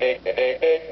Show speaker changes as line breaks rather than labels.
eh, eh, eh, eh